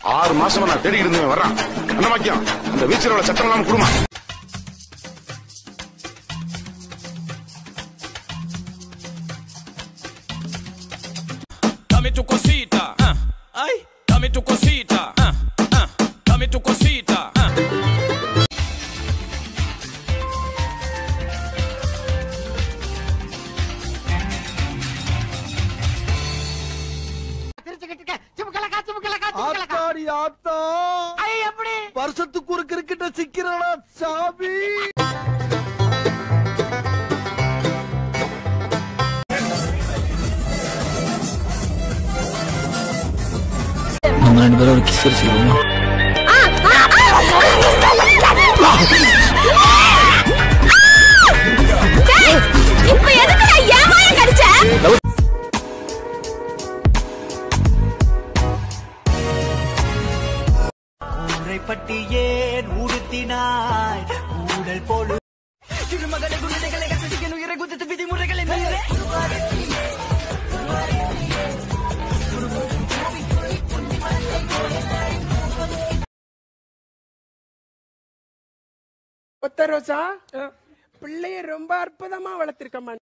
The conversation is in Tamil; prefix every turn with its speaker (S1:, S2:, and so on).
S1: ஆறு மாசமா நான் தேடி இருந்தேன் வர்றான் என்ன வாக்கியம் அந்த வீச்சரோட சட்டம் இல்லாம குடுமா
S2: Dame tu cosita, ah, ay, dame tu cosita, ah, ah, dame tu cosita, ah.
S3: ஆத்தாடி ஆத்தா வருஷத்துக்கு ஒரு கிரிக்கெட்ட சிக்கிறடா சாமி?
S4: நம்ம ரெண்டு பேரும் ஒரு கிஸ் அடிச்சுக்கிறோமா
S5: பட்டி ஏன் உடுத்தினாய்? கூடல் போடு திருமகளை குழந்தைகளை கசடிக்க உயிரை குதித்து விதிமுறைகளை
S6: ஒத்த ரோசா? பிள்ளைய ரொம்ப அற்புதமா வளர்த்திருக்கம்மா.